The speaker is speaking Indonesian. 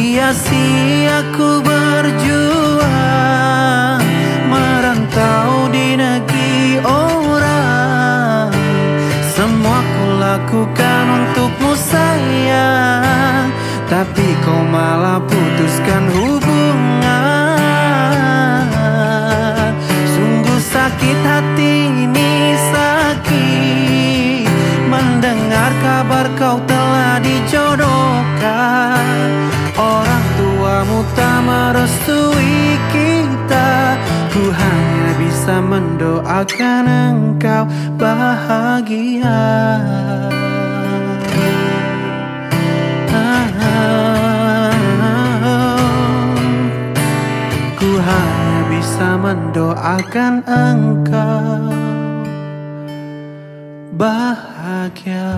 Sia-sia ku berjuang Merantau di negeri orang. Semua ku lakukan untukmu sayang. Tapi kau malah putuskan hubungan. Sungguh sakit hati ini sakit. Mendengar kabar kau telah dijodohkan merestui kita. Ku hanya bisa mendoakan engkau bahagia. Ku hanya bisa mendoakan engkau bahagia